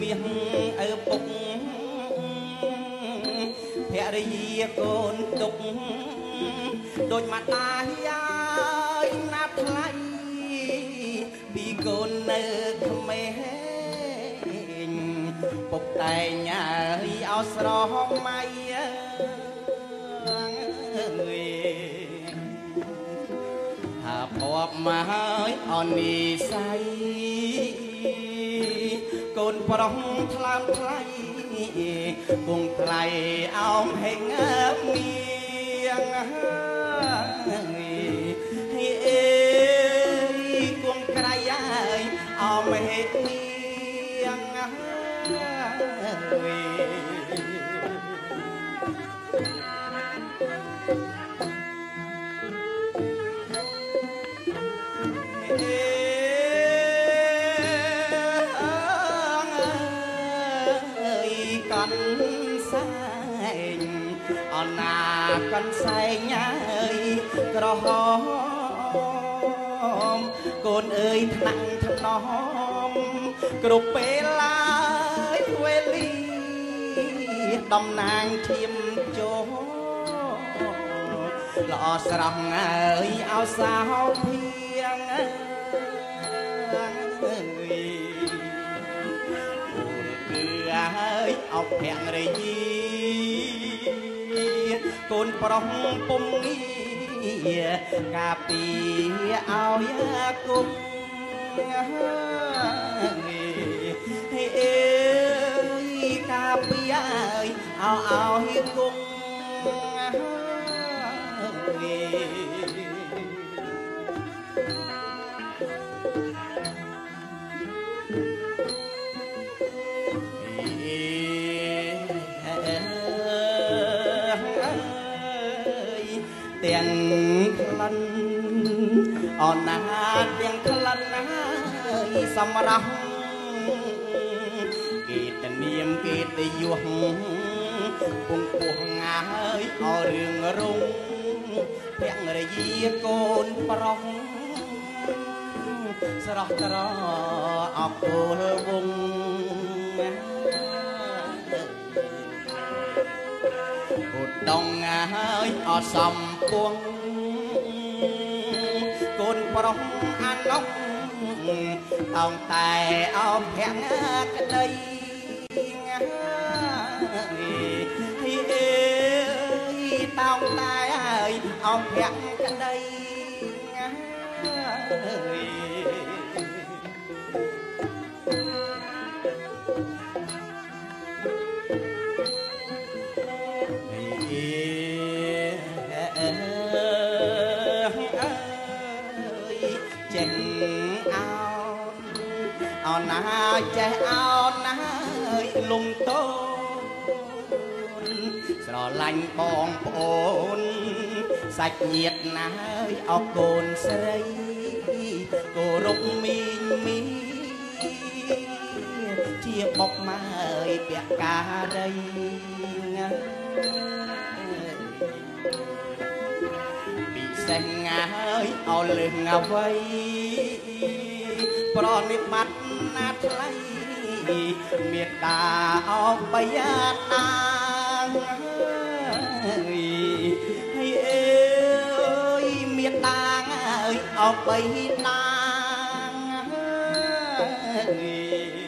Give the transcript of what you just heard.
មាសឪពុកភរិយាកូនទុកដូចមកតាយាយណាត់ថ្លៃពីកូននៅក្មេងពុកតែងឲ្យអោស្រងម៉ៃអើយថាពបមកហើយអននិស័យកូ នប្រុសថ្លើមថ្លៃគង់ថ្លៃអោមហេងមៀងហើយអេគង់ក្រៃហើយអោមហេងមៀងហើយអើ អណាកាន់សែងអើយក្រហមកូនអើយថ្នាក់ថ្នមគ្រប់ពេលឡើយវេលីតំណាងធៀមជោល្អស្រស់អើយអោសាហោភៀងអើយគឺហើយអោភរិយា កូនប្រុសពុំងាកាពីឲ្យគុំហេអើយកាពីឲ្យឲ្យគុំទាំង ក្លិនអណាទាំងក្លិនហើយសម្រាប់គេតនាមគេតយុះពងពោះងាហើយអរឿងរងភរយាកូនប្រុសស្រស់ត្រអបគោលវងគូដងហើយអត់សំពួង កូនប្រុសអាណុកតោងតែអោភ័ក្រក្តីហីអើយតោងតែហើយអោភ័ក្រក្តីចេះ អោណាចេះអោណាអើយលំតូនស្រឡាញ់បងប្អូនសាច់ញាតិណាហើយអរកូនស្រីគោរពមីងមីជាបុកម៉ើយពាក់ការីពិសេសងាហើយអោលឹងអ្វីប្រនិបត្តិ ណាត់ថ្លៃមេត្តាអោបយាតាហើយអើយមេត្តាអើយអោបយាតា Yeah.